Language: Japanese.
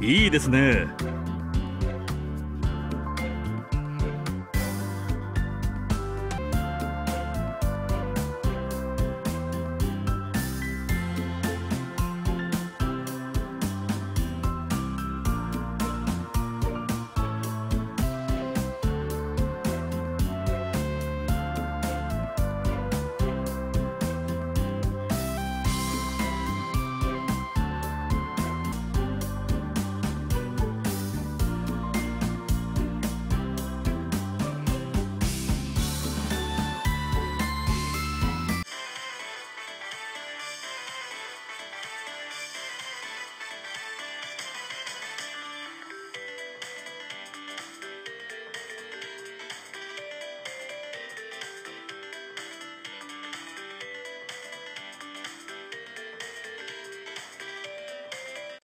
いいですね。